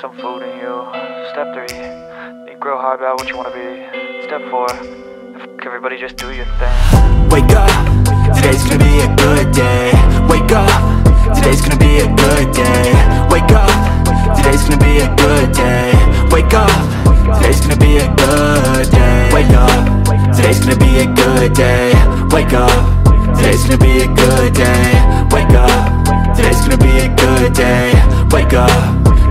some food in you. Step three, think real hard about what you wanna be. Step four, fuck everybody, just do your thing. Wake up, today's gonna be a good day. Wake up, today's gonna be a good day. Wake up, today's gonna be a good day. Wake up, today's gonna be a good day. Wake up, today's gonna be a good day. Wake up, today's gonna be a good day. Wake up, today's gonna be a good day. Wake up,